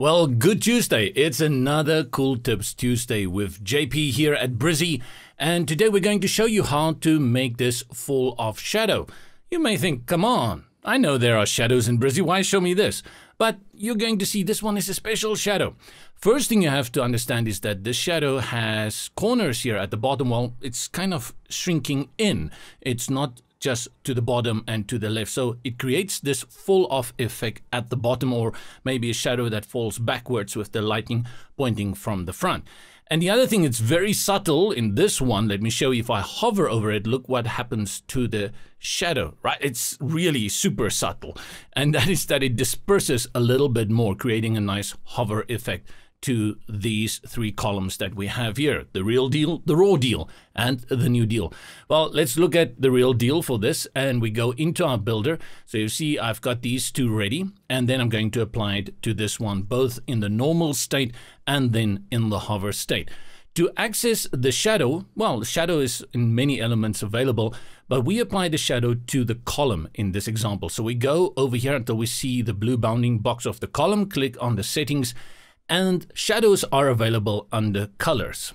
Well, good Tuesday. It's another Cool Tips Tuesday with JP here at Brizy, And today we're going to show you how to make this fall off shadow. You may think, come on, I know there are shadows in Brizy, Why show me this? But you're going to see this one is a special shadow. First thing you have to understand is that this shadow has corners here at the bottom. Well, it's kind of shrinking in. It's not just to the bottom and to the left. So it creates this fall off effect at the bottom or maybe a shadow that falls backwards with the lighting pointing from the front. And the other thing, it's very subtle in this one. Let me show you if I hover over it, look what happens to the shadow, right? It's really super subtle. And that is that it disperses a little bit more, creating a nice hover effect to these three columns that we have here the real deal, the raw deal, and the new deal. Well, let's look at the real deal for this, and we go into our builder. So you see, I've got these two ready, and then I'm going to apply it to this one, both in the normal state and then in the hover state. To access the shadow, well, the shadow is in many elements available, but we apply the shadow to the column in this example. So we go over here until we see the blue bounding box of the column, click on the settings, and shadows are available under colors.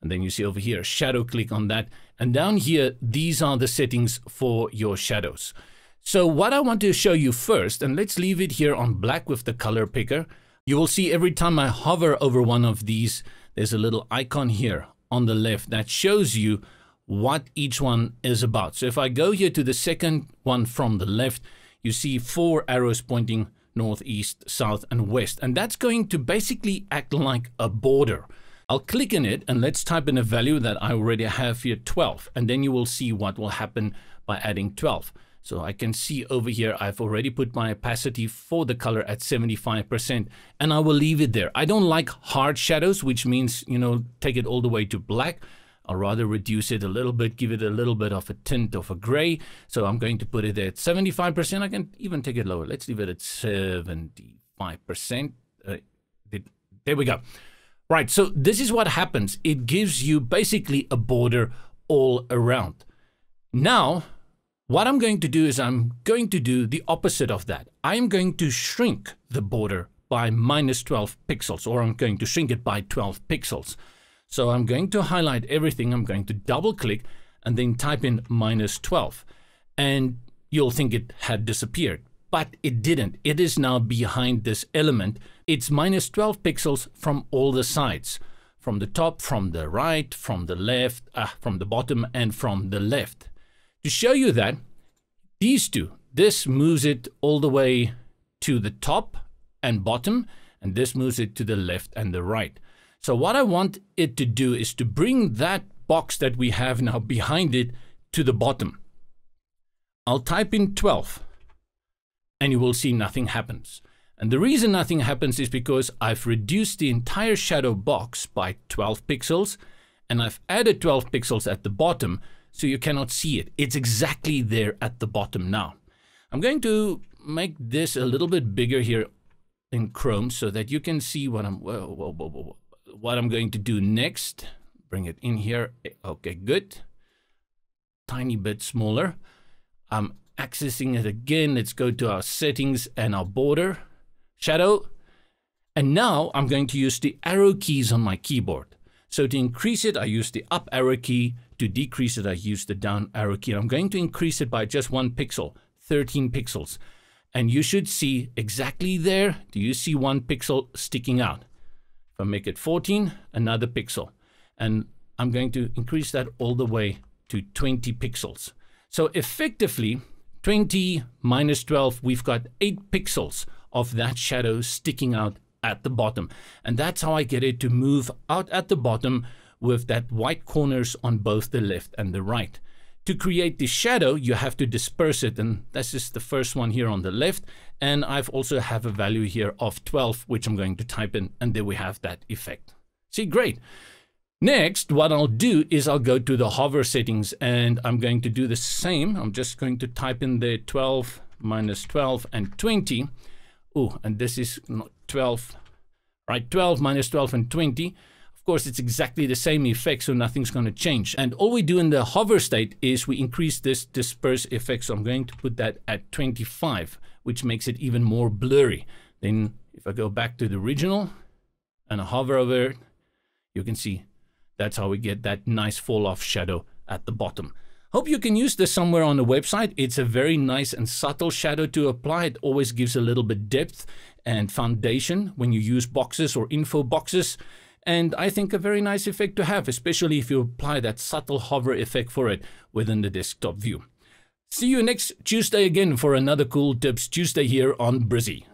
And then you see over here, shadow, click on that. And down here, these are the settings for your shadows. So what I want to show you first, and let's leave it here on black with the color picker. You will see every time I hover over one of these, there's a little icon here on the left that shows you what each one is about. So if I go here to the second one from the left, you see four arrows pointing northeast, south, and west. And that's going to basically act like a border. I'll click in it and let's type in a value that I already have here, 12. And then you will see what will happen by adding 12. So I can see over here, I've already put my opacity for the color at 75% and I will leave it there. I don't like hard shadows, which means, you know, take it all the way to black. I'll rather reduce it a little bit, give it a little bit of a tint of a gray. So I'm going to put it at 75%. I can even take it lower. Let's leave it at 75%. Uh, there we go. Right, so this is what happens. It gives you basically a border all around. Now, what I'm going to do is I'm going to do the opposite of that. I'm going to shrink the border by minus 12 pixels, or I'm going to shrink it by 12 pixels. So I'm going to highlight everything. I'm going to double click and then type in minus 12. And you'll think it had disappeared, but it didn't. It is now behind this element. It's minus 12 pixels from all the sides, from the top, from the right, from the left, uh, from the bottom, and from the left. To show you that, these two, this moves it all the way to the top and bottom, and this moves it to the left and the right. So what I want it to do is to bring that box that we have now behind it to the bottom. I'll type in 12 and you will see nothing happens. And the reason nothing happens is because I've reduced the entire shadow box by 12 pixels and I've added 12 pixels at the bottom so you cannot see it. It's exactly there at the bottom now. I'm going to make this a little bit bigger here in Chrome so that you can see what I'm, whoa, whoa, whoa, what I'm going to do next, bring it in here. Okay, good. Tiny bit smaller. I'm accessing it again. Let's go to our settings and our border, shadow. And now I'm going to use the arrow keys on my keyboard. So to increase it, I use the up arrow key. To decrease it, I use the down arrow key. I'm going to increase it by just one pixel, 13 pixels. And you should see exactly there. Do you see one pixel sticking out? If I make it 14, another pixel. And I'm going to increase that all the way to 20 pixels. So effectively, 20 minus 12, we've got 8 pixels of that shadow sticking out at the bottom. And that's how I get it to move out at the bottom with that white corners on both the left and the right. To create the shadow, you have to disperse it. And this is the first one here on the left. And I've also have a value here of 12, which I'm going to type in. And there we have that effect. See, great. Next, what I'll do is I'll go to the hover settings and I'm going to do the same. I'm just going to type in the 12 minus 12 and 20. Oh, and this is 12, right? 12 minus 12 and 20 course, it's exactly the same effect, so nothing's going to change. And all we do in the hover state is we increase this disperse effect. So I'm going to put that at 25, which makes it even more blurry. Then If I go back to the original and I hover over it, you can see that's how we get that nice fall off shadow at the bottom. Hope you can use this somewhere on the website. It's a very nice and subtle shadow to apply. It always gives a little bit depth and foundation when you use boxes or info boxes. And I think a very nice effect to have, especially if you apply that subtle hover effect for it within the desktop view. See you next Tuesday again for another Cool Tips Tuesday here on Brizy.